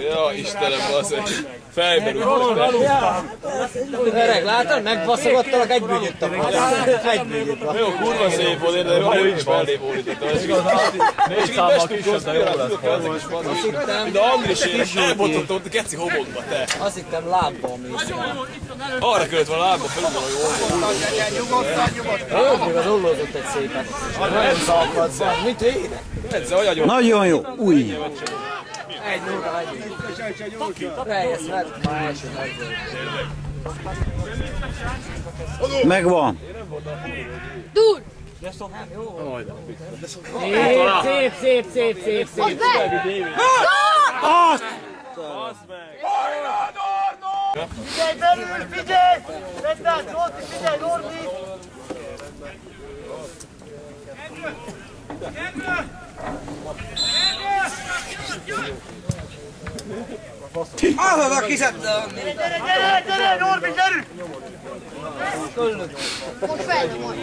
Ja, Istenem, basszeg. Fejben úgy. Öreg, látod? Megbaszogattalak egy bűnyöt a Egy bűnyöt Jó, kurva szép volt, de jó, nincs felé bólított. Négy számmal kisebb, de jó lesz. De Andris is elbotott ott a keci homokba, te. Azt hittem lábbal mész. Arra költ van lábba, felül van a jó. Jó, még az ullózott egy szépet. Nem szakadsz. Mit ének? Nagyon jó. Új. Egy nulla egy. Rejesz, mert már első. Megvan. Dur! Szép, szép, szép, szép, szép, szép. Azt! Figyelj belül, figyelj! Vedd át, Zolti, figyelj, Norbi! Ahova kiszedtem! Gyere, gyere, gyere, Norbi, gyerünk! Most felnyomod.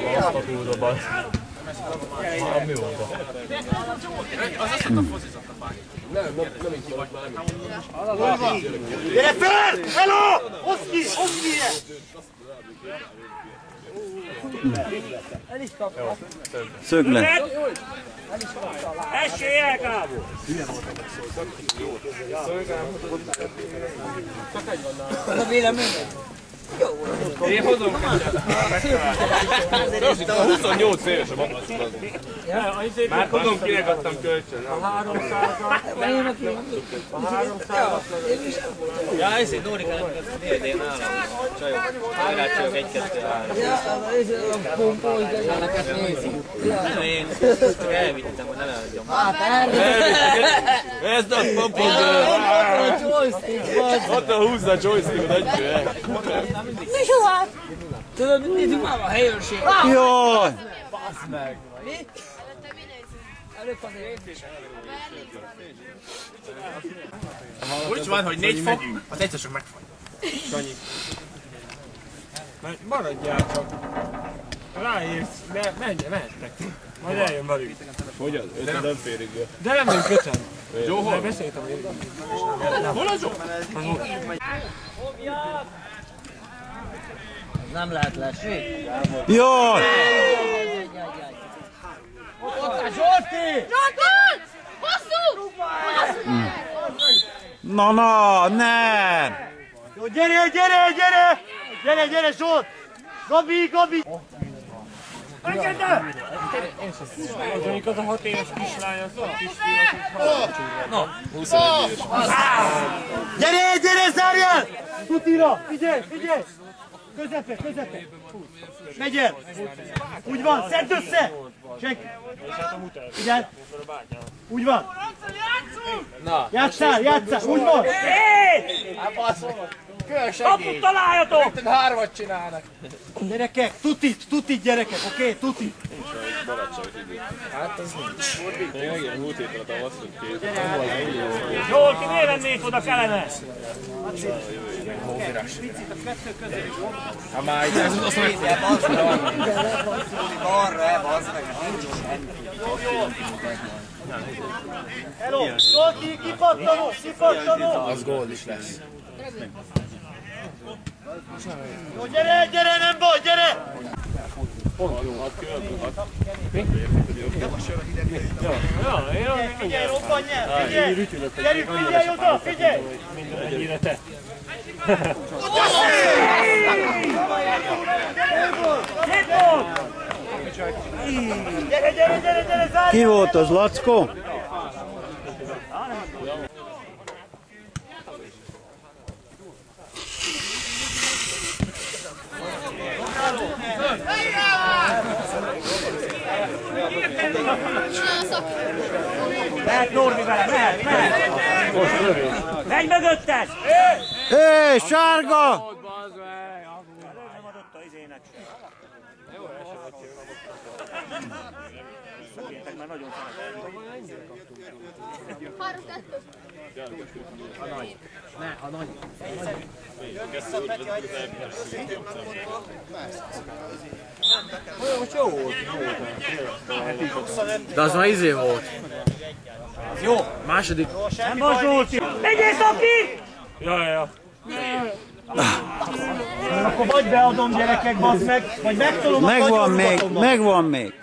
Gyere fel! Hello! Oszki, Oszki! Szöglet. Esélyek, Gábor! Az a vélemény? Én hozom Azt hittem, 28 éves a maga. Már tudom, kinek adtam kölcsön. Én aki Ja, ezért Dórika nem kezdte dél nálam. Csajok. Rácsajok egy-kettő áll. Ja, ez a pompó, hogy ilyeneket nézik. Nem, én csak elvittem, hogy ne leadjam. Hát erre. Ez a pampon. A joystick, bazd. Ott a húzza a joystickot egyből el. Mi soha? Tudod, nézzük már a helyőrség. Jaj! Előbb azért. Úgy van, hogy négy fok, az egyszer csak megfagy. Maradjál csak. Ráérsz, de menj, mehettek. Majd eljön velük. Hogyan? Öt nem férig be. De nem vagyunk köten. Jó, hol? beszéltem, hogy Hol az Nem lehet lesni. Jaj! Ott a Zsolti! Zsoltán! Hosszú! Na, na, nem! Jó, gyere, gyere, gyere! Gyere, gyere, Zsolt! Gabi, Gabi! Mondjuk az a hat éves kislány, az a kisfiú, 21 éves. Gyere, gyere, zárjál! Tutira! Figyelj, figyelj! Közepe, közepe! Megy el! Úgy van, szedd össze! Senki! Figyelj! Úgy van! Na. Játsszál, játsszál! Úgy van! Hát baszom. Kő Kaput találjatok! Hármat csinálnak. Gyerekek, tutit, tutit gyerekek, oké? Okay? Tutit! Én megint múlt héten a tavaszon két. Zsolti, miért lennék oda kellene? Ha már itt ez az. Bazd meg. Balra, bazd meg. Nincs is. Hello! Zsolti, kipattanó, kipattanó! Az gól is lesz. Jó, gyere, gyere, nem baj, gyere! Figyelj, robbanjál, figyelj! Gyerünk, figyelj oda, figyelj! ennyire te. Szép volt! Gyere, gyere, gyere, gyere, zárj! Ki volt az, Lackó? Mehet Norbi vele, mehet, mehet! Megy mögötted! Hé, sárga! Nem adott a izének sem. Szegények már nagyon Három, kettő. De az már izé volt. Második. Nem van Zsolti! Legyél Szoki! Ja, ja, ja. Akkor vagy beadom gyerekek, bazd meg, vagy megtolom a Megvan még, megvan még.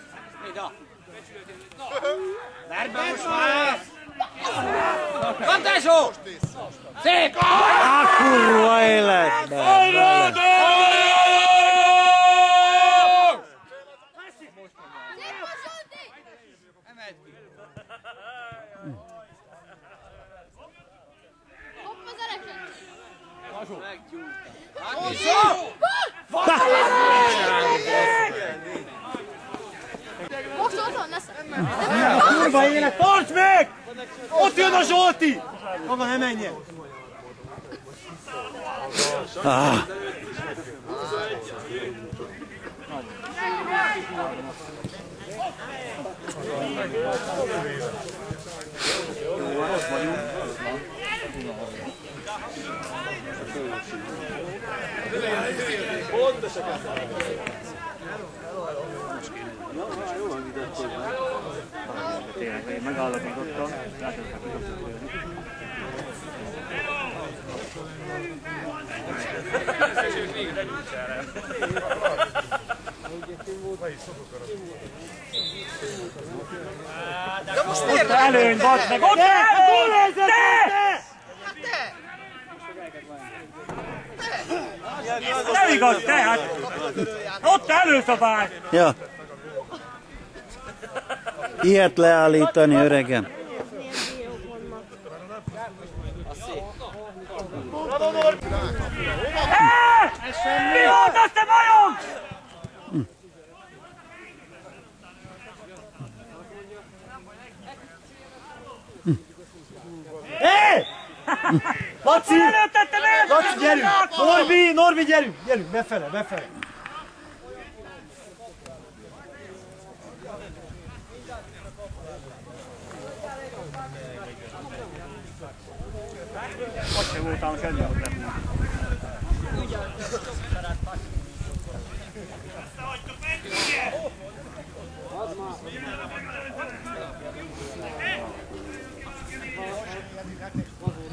Kaptásó! Szép! A kurva életbe. bele. Szép a Zsolti! Hopp az ereket! Most ott van, lesz! Kurva élet, tarts meg! Ott jön a Zsolti! Maga ne menjen! Ah, Ott előny, bazd meg! Ott el! Gólézet! Nem igaz, te hát! Ott előszabály! ja. Ilyet leállítani, öregem. Mi volt azt, te bajom? Hé! Laci! Laci, gyerünk! Norbi, Norbi, gyerünk! Gyerünk, befele, befele! Ott sem voltam semmi.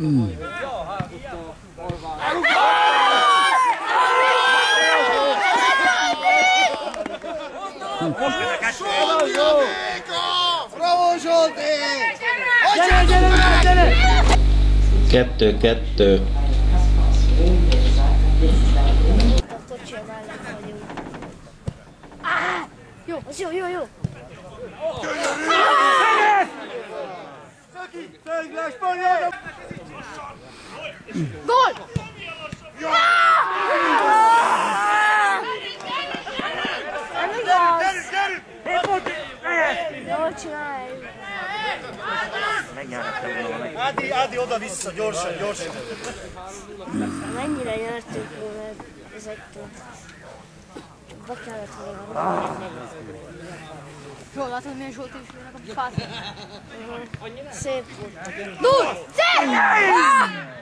Gyere, Kettő, kettő. A kocsi mellett vagyunk. Á! Jó, az jó, jó, jó. Spanyol! Gól! Nem igaz! Épp ott! Jól csinálj! Ádi, oda-vissza, gyorsan, gyorsan! Mennyire nyertünk volna ezektől? Be kellett volna Jól látod, milyen Zsolti is jönnek a fát. Szép volt. Dur! Szép!